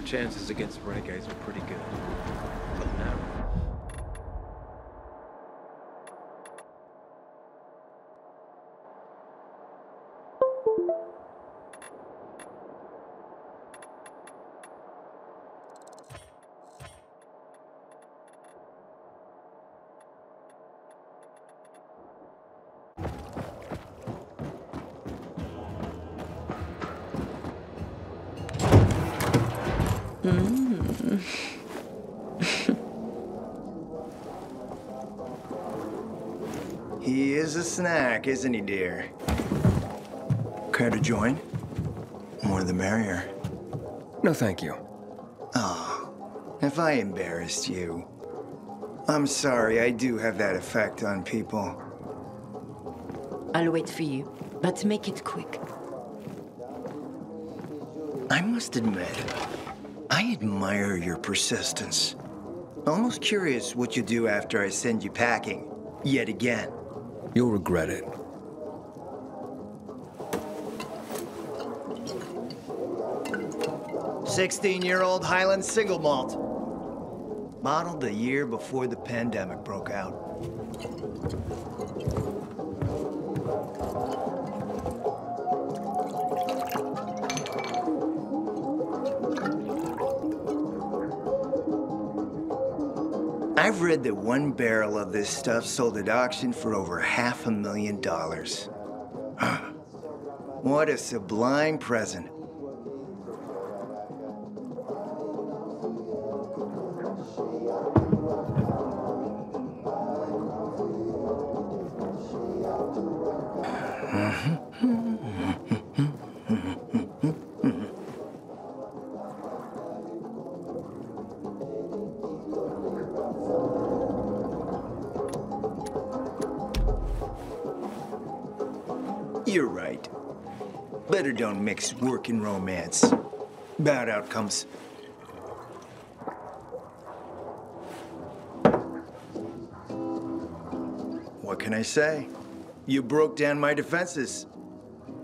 our chances against the renegades were pretty good. Snack, isn't he, dear? Care to join? More the merrier. No, thank you. Ah, if I embarrassed you, I'm sorry, I do have that effect on people. I'll wait for you, but make it quick. I must admit, I admire your persistence. Almost curious what you do after I send you packing, yet again. You'll regret it. Sixteen-year-old Highland single malt. Bottled the year before the pandemic broke out. I've read that one barrel of this stuff sold at auction for over half a million dollars. what a sublime present. Work and romance. Bad outcomes. What can I say? You broke down my defenses.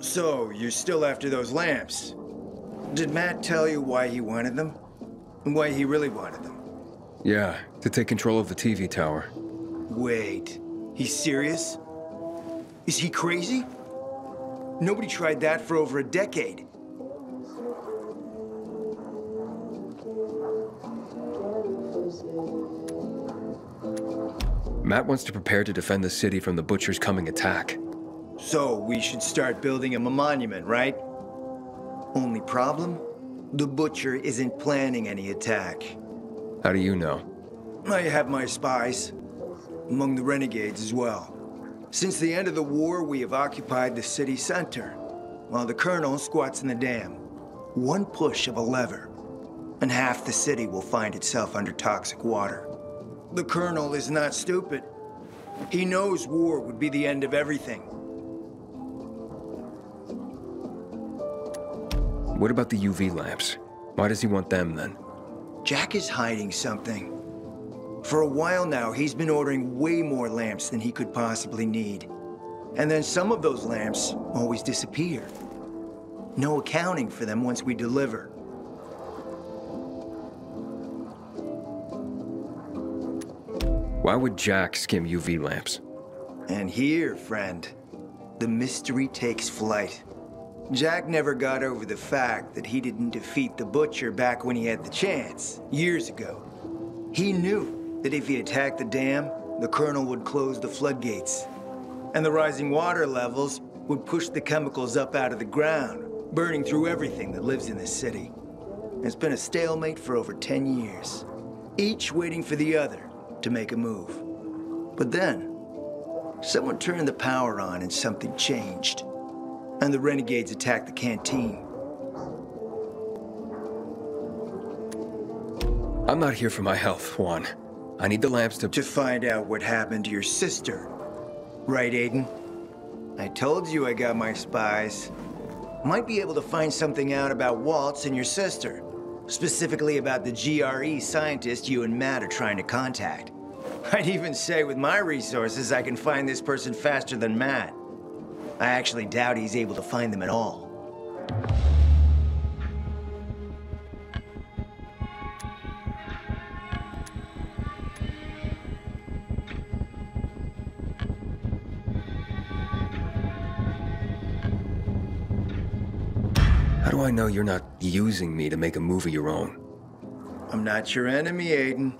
So, you're still after those lamps. Did Matt tell you why he wanted them? And why he really wanted them? Yeah, to take control of the TV tower. Wait, he's serious? Is he crazy? Nobody tried that for over a decade. Matt wants to prepare to defend the city from the Butcher's coming attack. So we should start building him a monument, right? Only problem? The Butcher isn't planning any attack. How do you know? I have my spies. Among the renegades as well. Since the end of the war, we have occupied the city center, while the Colonel squats in the dam. One push of a lever, and half the city will find itself under toxic water. The Colonel is not stupid. He knows war would be the end of everything. What about the UV lamps? Why does he want them then? Jack is hiding something. For a while now, he's been ordering way more lamps than he could possibly need. And then some of those lamps always disappear. No accounting for them once we deliver. Why would Jack skim UV lamps? And here, friend, the mystery takes flight. Jack never got over the fact that he didn't defeat the Butcher back when he had the chance, years ago. He knew that if he attacked the dam, the Colonel would close the floodgates. And the rising water levels would push the chemicals up out of the ground, burning through everything that lives in the city. It's been a stalemate for over 10 years, each waiting for the other to make a move. But then, someone turned the power on and something changed. And the renegades attacked the canteen. I'm not here for my health, Juan. I need the lamps to... To find out what happened to your sister. Right, Aiden? I told you I got my spies. Might be able to find something out about Waltz and your sister. Specifically about the GRE scientist you and Matt are trying to contact. I'd even say with my resources, I can find this person faster than Matt. I actually doubt he's able to find them at all. I know you're not using me to make a move of your own? I'm not your enemy, Aiden.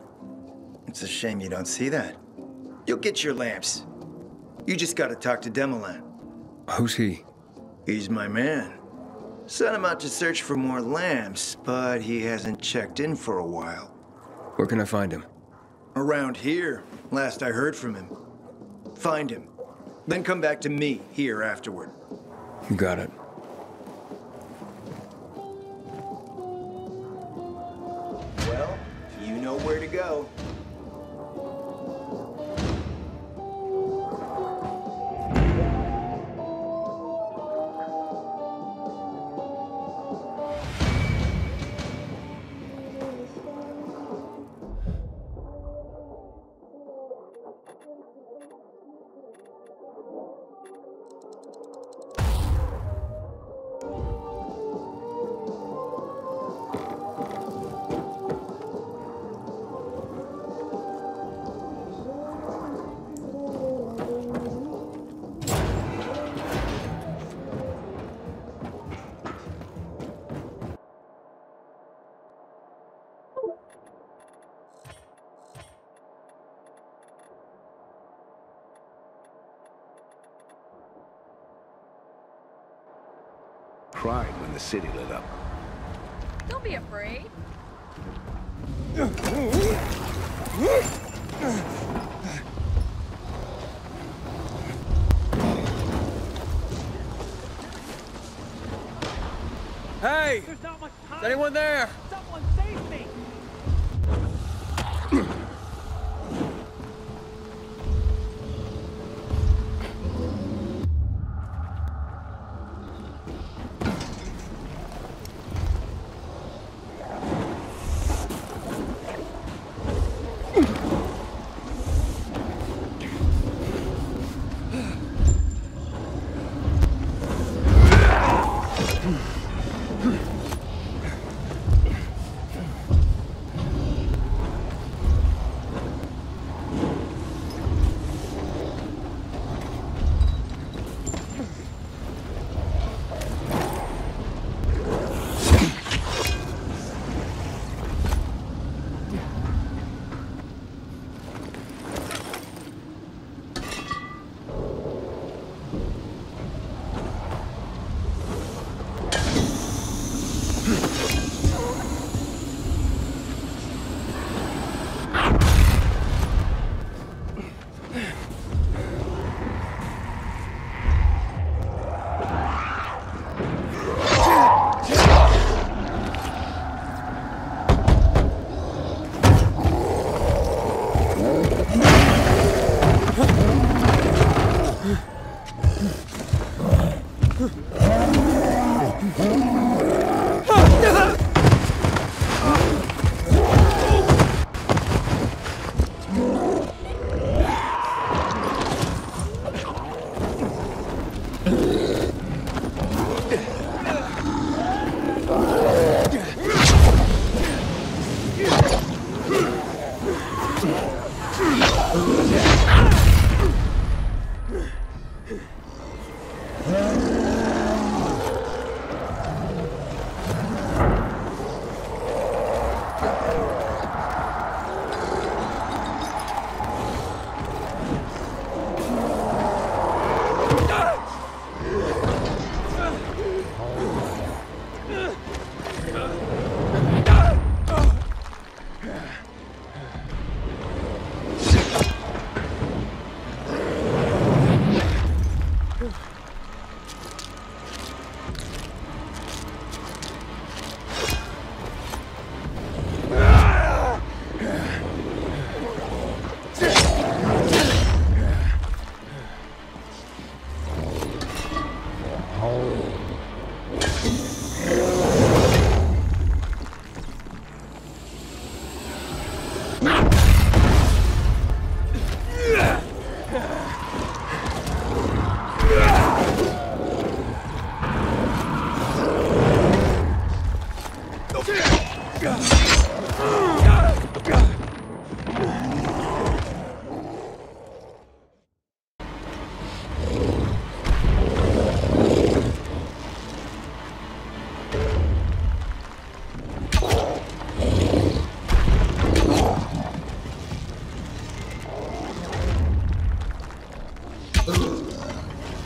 It's a shame you don't see that. You'll get your lamps. You just gotta talk to Demoulin. Who's he? He's my man. Sent him out to search for more lamps, but he hasn't checked in for a while. Where can I find him? Around here, last I heard from him. Find him. Then come back to me here afterward. You got it. Cried when the city lit up. Don't be afraid. Hey! There's not much time. Is anyone there?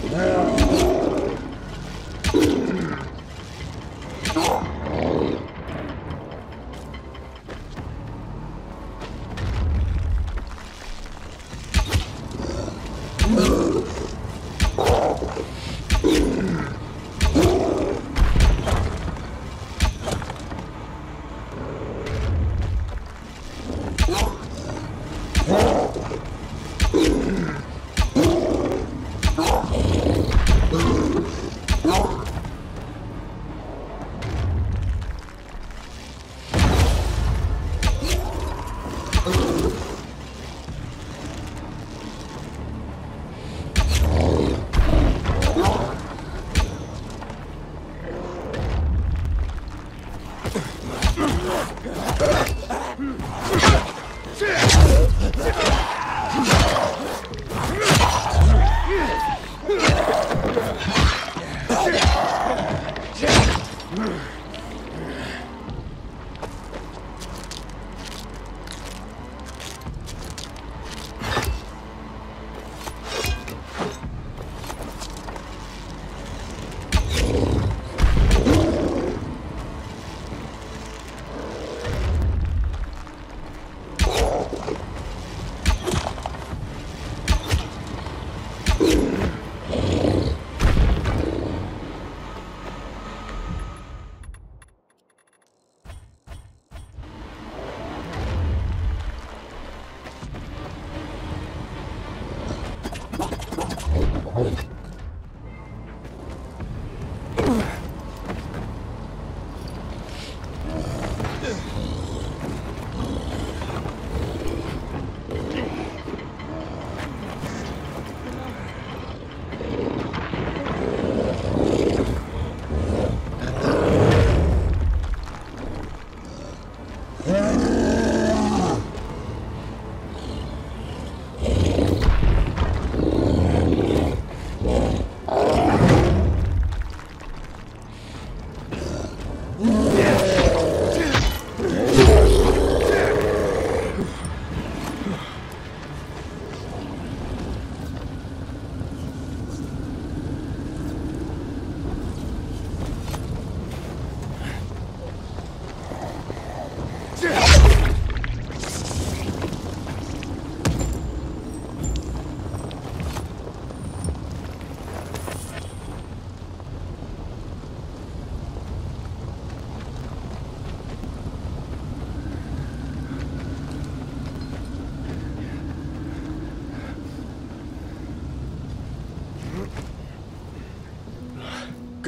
Yeah.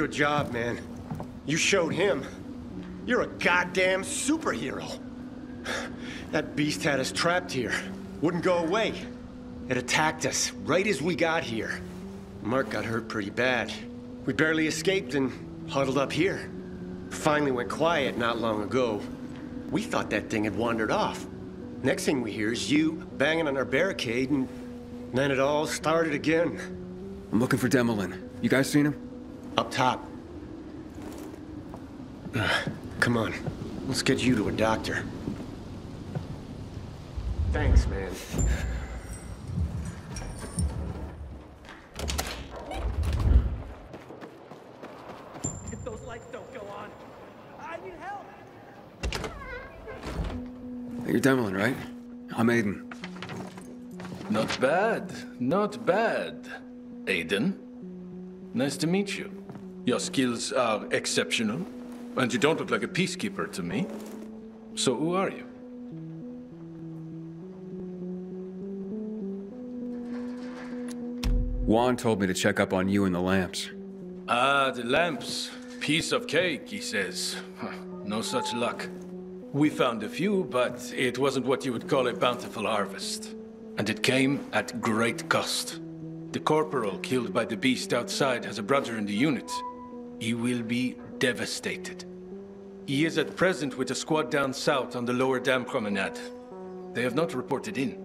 Good job, man. You showed him. You're a goddamn superhero. That beast had us trapped here. Wouldn't go away. It attacked us right as we got here. Mark got hurt pretty bad. We barely escaped and huddled up here. Finally went quiet not long ago. We thought that thing had wandered off. Next thing we hear is you banging on our barricade and then it all started again. I'm looking for Demoulin. You guys seen him? Up top. Come on. Let's get you to a doctor. Thanks, man. If those lights don't go on, I need help. You're Demoulin, right? I'm Aiden. Not bad, not bad. Aiden, nice to meet you. Your skills are exceptional, and you don't look like a peacekeeper to me. So who are you? Juan told me to check up on you and the lamps. Ah, the lamps. Piece of cake, he says. No such luck. We found a few, but it wasn't what you would call a bountiful harvest. And it came at great cost. The corporal killed by the beast outside has a brother in the unit. He will be devastated. He is at present with a squad down south on the lower dam promenade. They have not reported in.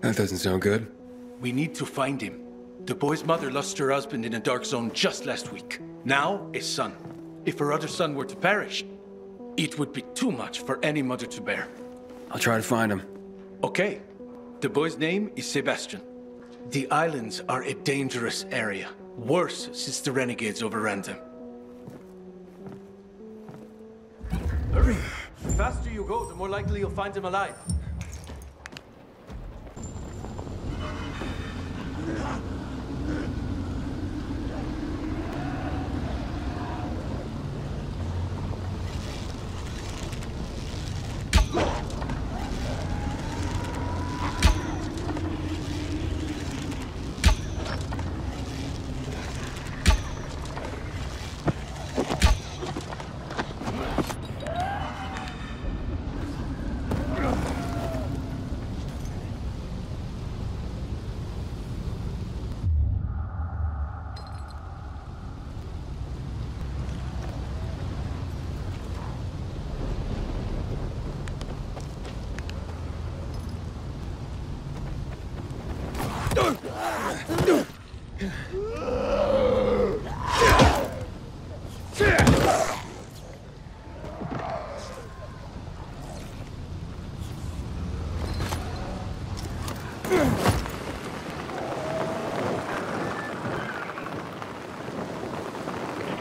That doesn't sound good. We need to find him. The boy's mother lost her husband in a dark zone just last week. Now, a son. If her other son were to perish, it would be too much for any mother to bear. I'll try to find him. Okay. The boy's name is Sebastian. The islands are a dangerous area. Worse since the renegades overran them. Hurry! The faster you go, the more likely you'll find him alive.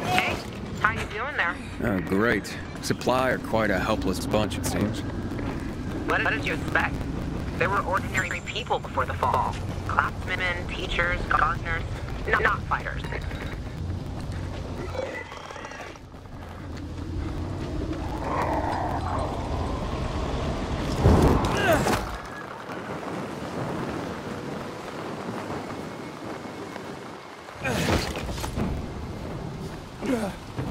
Hey, how you doing there? Oh, great. Supply are quite a helpless bunch, it seems. What, what did you expect? There were ordinary people before the fall. Craftsmen, teachers, gardeners, no, not fighters. Inhibitor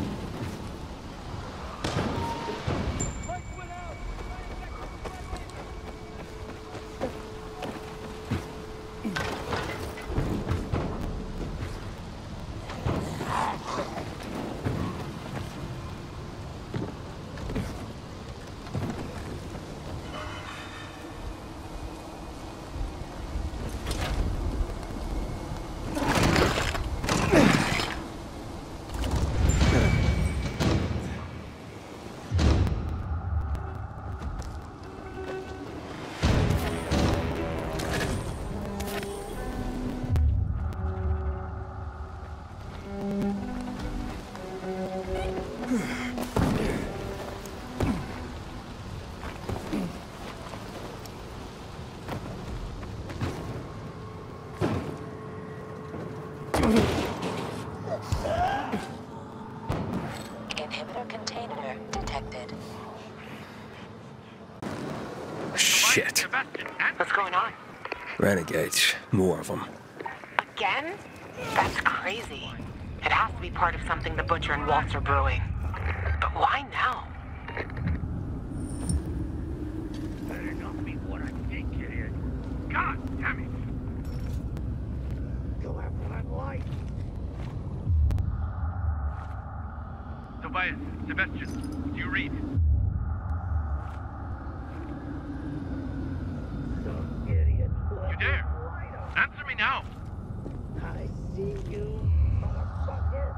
Renegades. More of them. Again? That's crazy. It has to be part of something the Butcher and Waltz are brewing. But why now? Better not be what I think it is. God damn it! Go have one life. Tobias, Sebastian, do you read? Some idiot. You dare? Answer me now! I see you, motherfucker.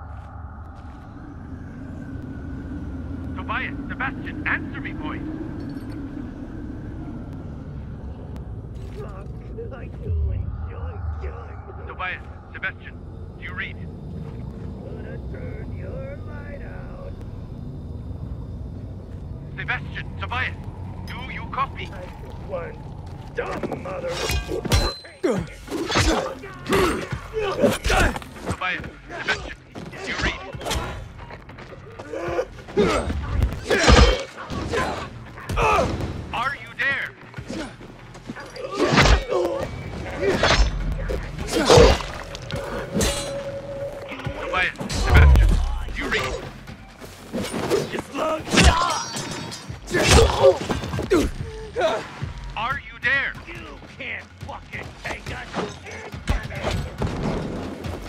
Tobias, Sebastian, answer me, boys! Fuck, I do enjoy killing them. Tobias, Sebastian, do you read? Gonna turn your light out. Sebastian, Tobias, do you copy? One dumb mother.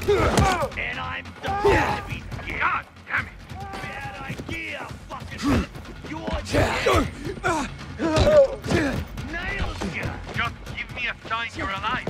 Damn it! Bad idea, fucking. You're dead. Nailed you. Just give me a sign you're alive.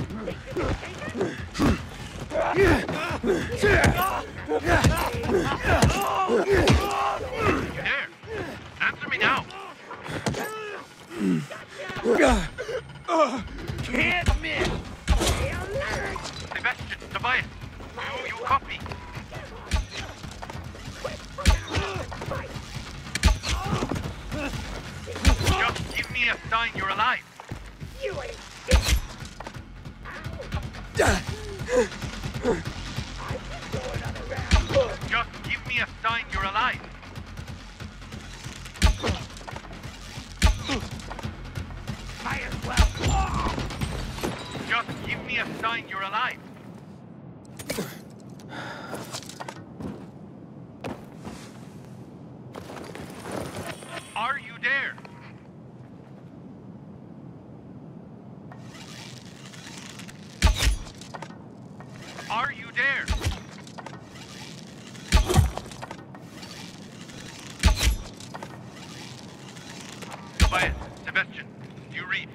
Sebastian, do you read?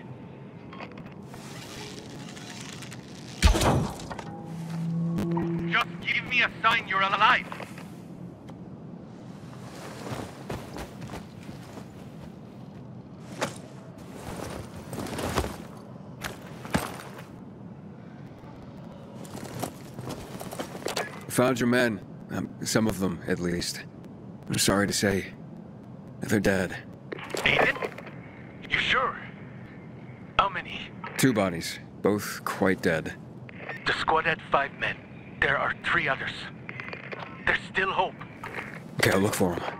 Just give me a sign you're alive. Found your men. Um, some of them, at least. I'm sorry to say. They're dead. You sure? How many? Two bodies. Both quite dead. The squad had five men. There are three others. There's still hope. Okay, I'll look for them.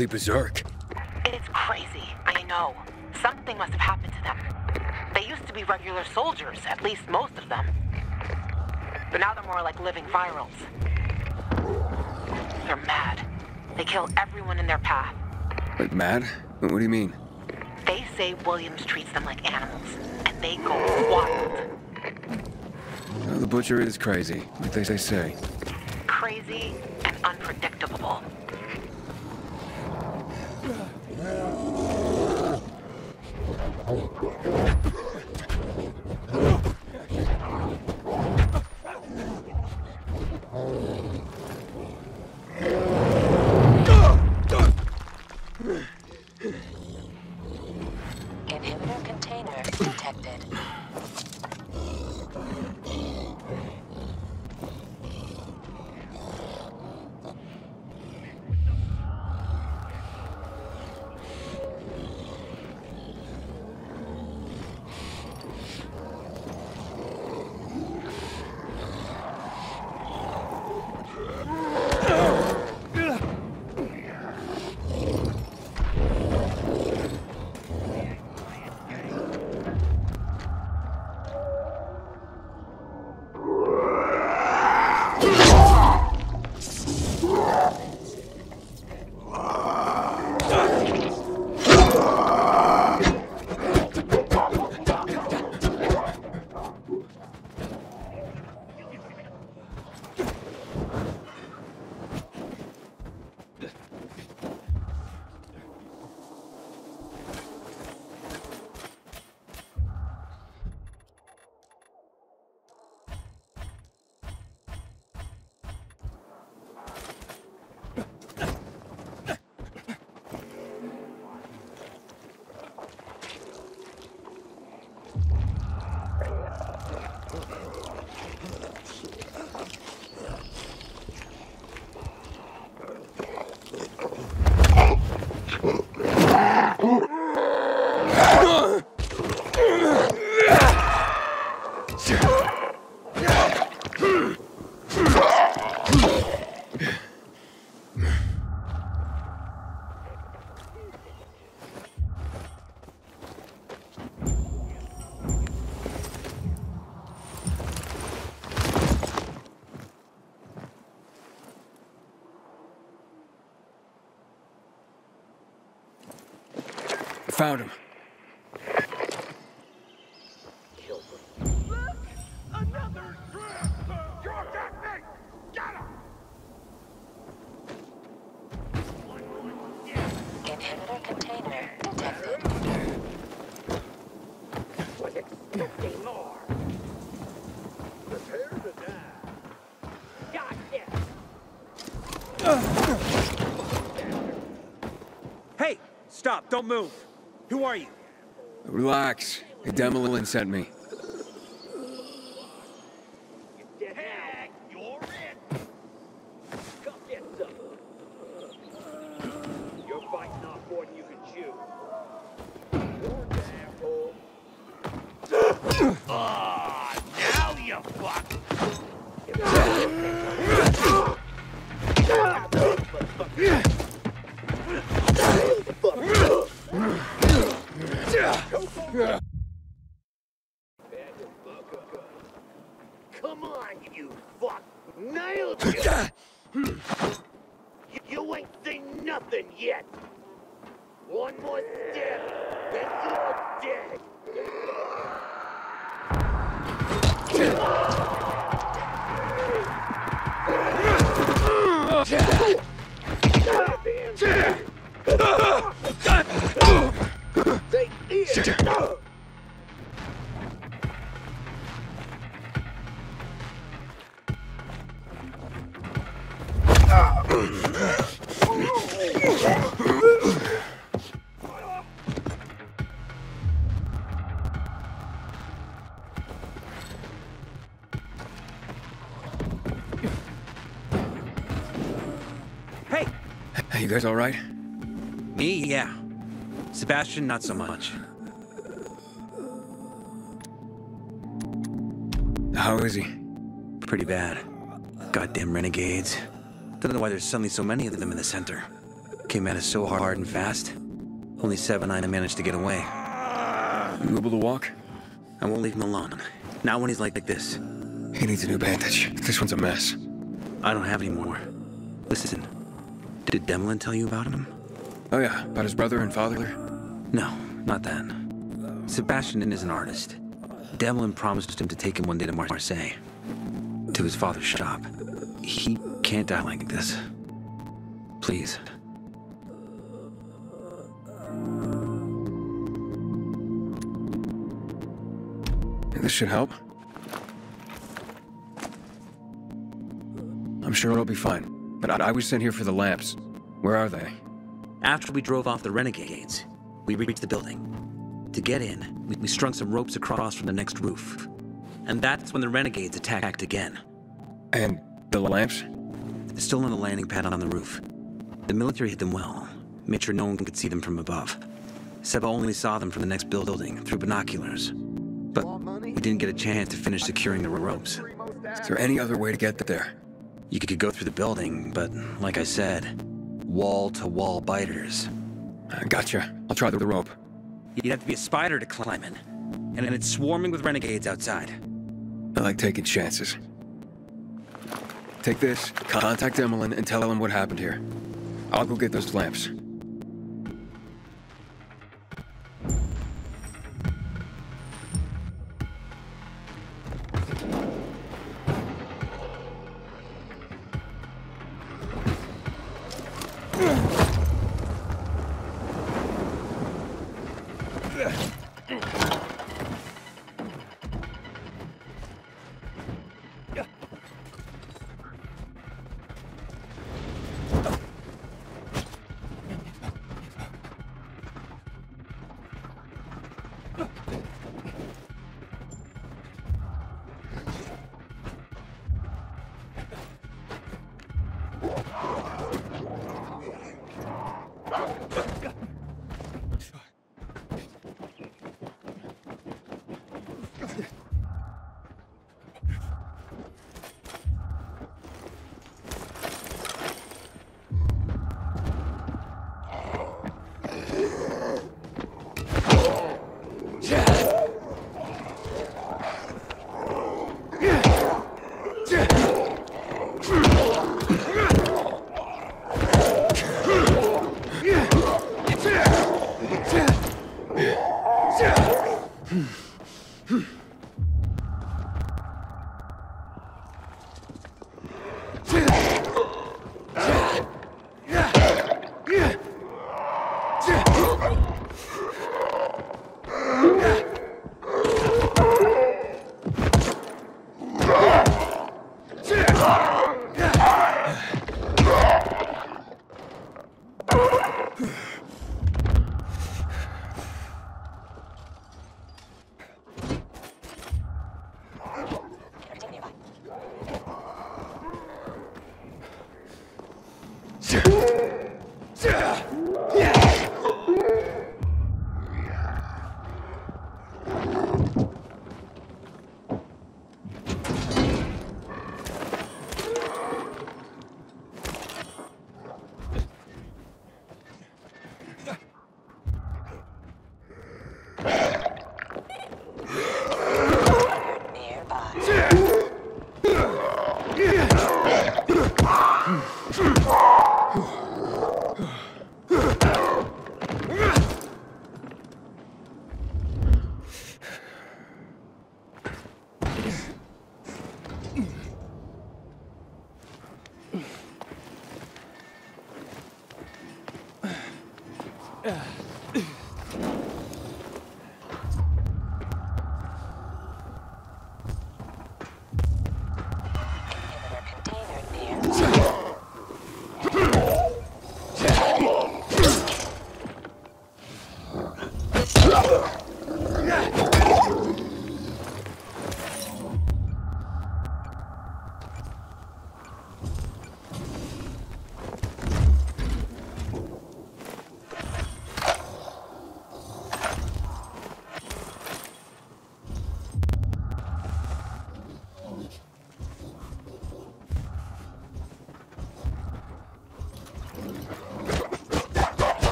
Totally berserk. It's crazy, I know. Something must have happened to them. They used to be regular soldiers, at least most of them. But now they're more like living virals. They're mad. They kill everyone in their path. Like mad? What do you mean? They say Williams treats them like animals, and they go wild. Well, the butcher is crazy, like they say. Crazy and unpredictable. Stop! Don't move! Who are you? Relax. Demoulin sent me. Say it! Guys all right? Me, yeah. Sebastian, not so much. How is he? Pretty bad. Goddamn renegades. Don't know why there's suddenly so many of them in the center. Came at us so hard and fast. Only seven I managed to get away. You able to walk? I won't leave him alone. Not when he's like this. He needs a new bandage. This one's a mess. I don't have any more. Listen, did Demoulin tell you about him? Oh yeah, about his brother and father? No, not that. Sebastian is an artist. Demoulin promised him to take him one day to Marseille. To his father's shop. He can't die like this. Please. This should help. I'm sure it'll be fine. But I, I was sent here for the lamps. Where are they? After we drove off the renegades, we reached the building. To get in, we, we strung some ropes across from the next roof. And that's when the renegades attacked again. And the lamps? They're still on the landing pad on the roof. The military hit them well, made sure no one could see them from above. Seba only saw them from the next building through binoculars. But we didn't get a chance to finish securing the ropes. Is there any other way to get there? You could go through the building, but like I said, wall to wall biters. Uh, gotcha. I'll try the rope. You'd have to be a spider to climb in. And it's swarming with renegades outside. I like taking chances. Take this, contact Demoulin, and tell him what happened here. I'll go get those lamps.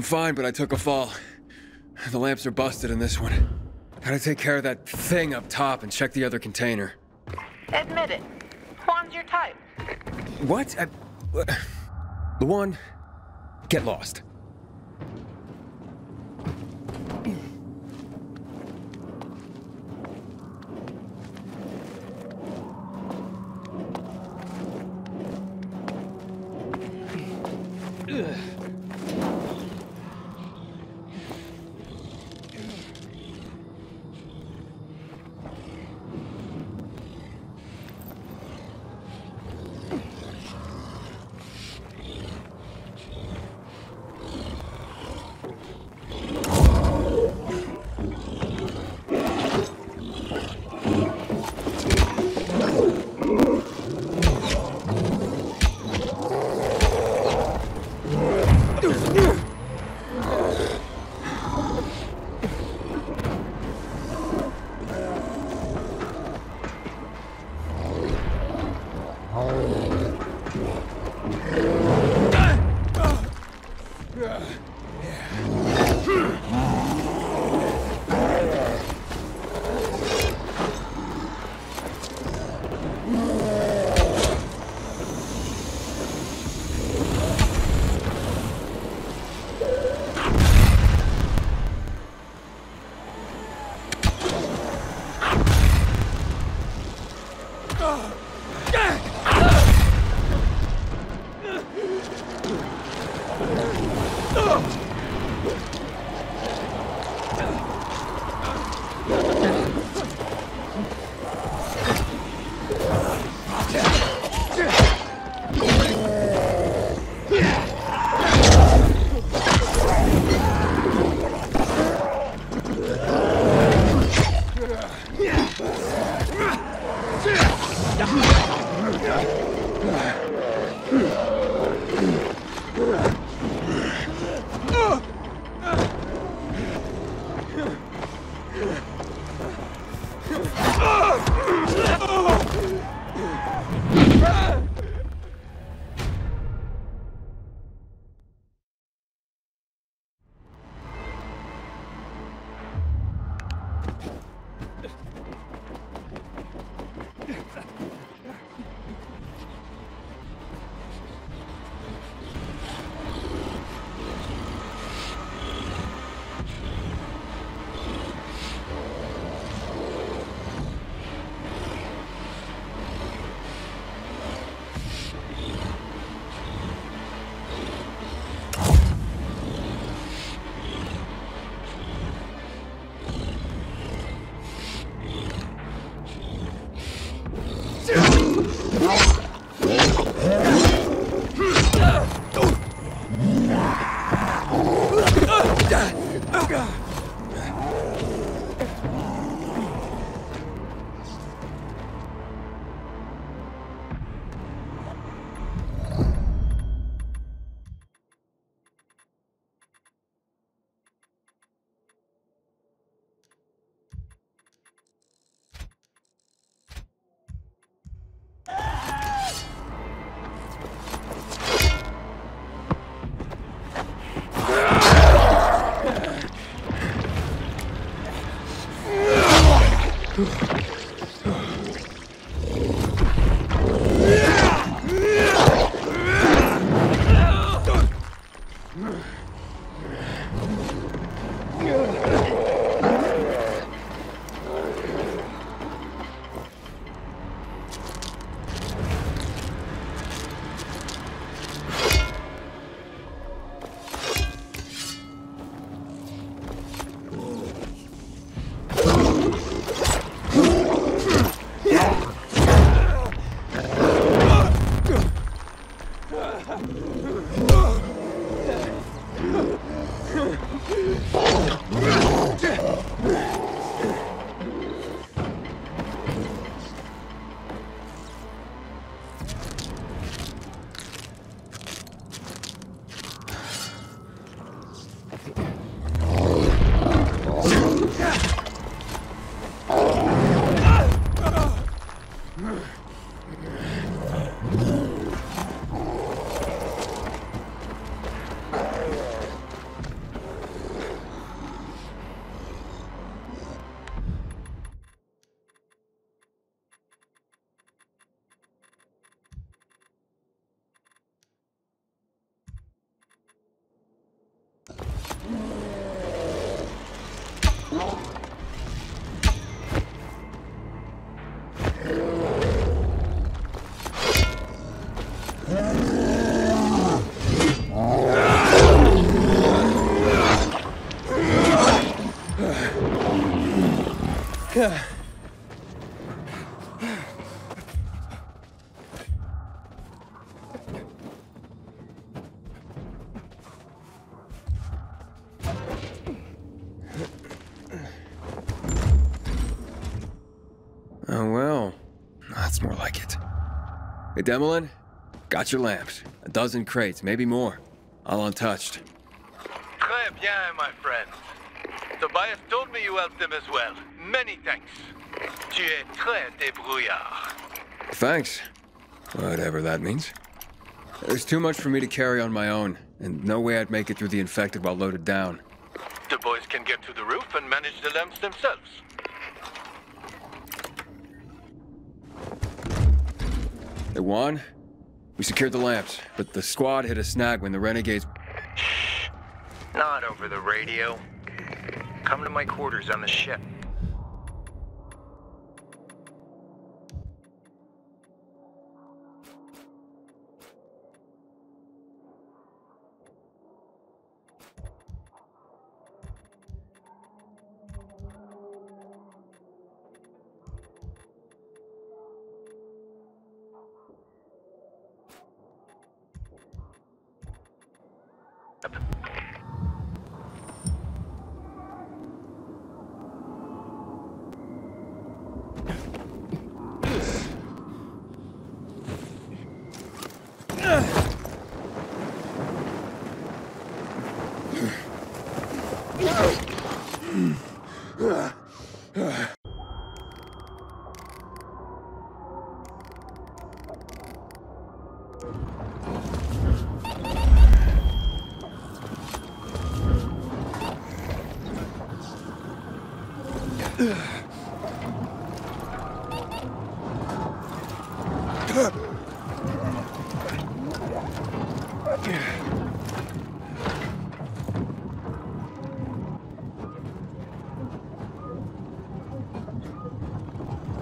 I'm fine, but I took a fall. The lamps are busted in this one. Gotta take care of that thing up top and check the other container. Admit it. Juan's your type. What? I, uh, Luan, get lost. Ugh. Demoulin? Got your lamps. A dozen crates, maybe more. All untouched. Très bien, my friend. Tobias told me you helped him as well. Many thanks. Tu es très débrouillard. Thanks. Whatever that means. There's too much for me to carry on my own, and no way I'd make it through the infected while loaded down. The boys can get to the roof and manage the lamps themselves. Hey, Juan. We secured the lamps, but the squad hit a snag when the renegades... Shh. Not over the radio. Come to my quarters on the ship.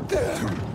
Damn!